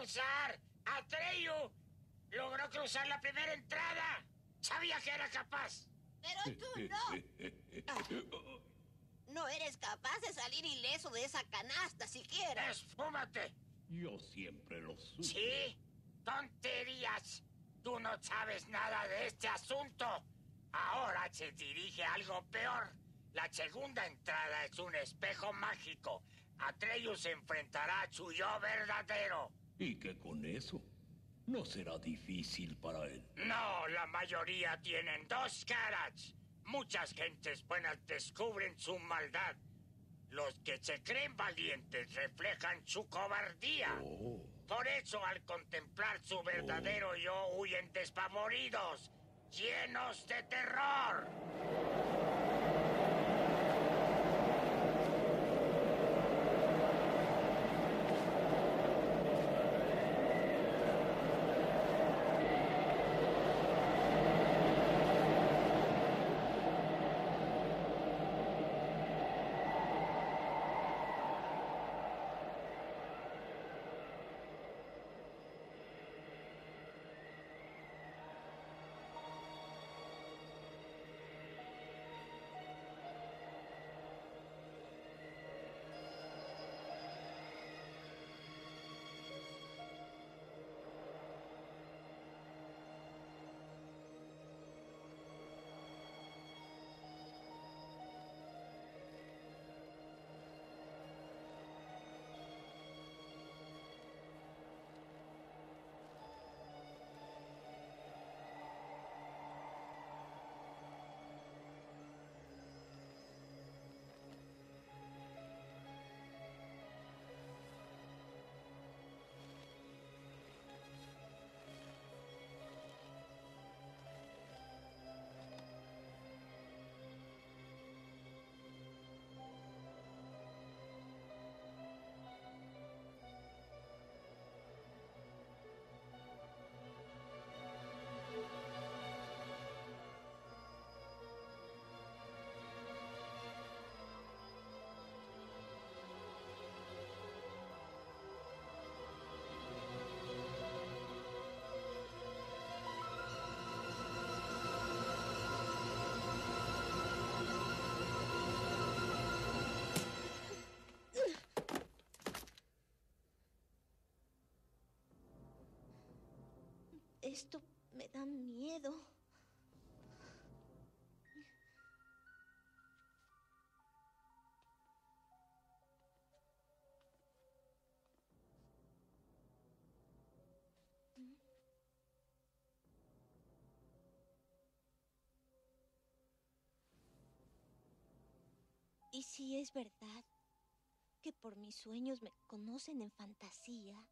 cruzar! ¡Atreyu! ¡Logró cruzar la primera entrada! ¡Sabía que era capaz! Pero tú no. No eres capaz de salir ileso de esa canasta siquiera. ¡Esfúmate! Yo siempre lo supe. ¿Sí? ¡Tonterías! Tú no sabes nada de este asunto. Ahora se dirige algo peor. La segunda entrada es un espejo mágico. Atreyu se enfrentará a su yo verdadero. ¿Y qué con eso? No será difícil para él. No, la mayoría tienen dos caras. Muchas gentes buenas descubren su maldad. Los que se creen valientes reflejan su cobardía. Oh. Por eso al contemplar su verdadero yo huyen despavoridos, llenos de terror. Esto me da miedo. ¿Y si es verdad que por mis sueños me conocen en fantasía?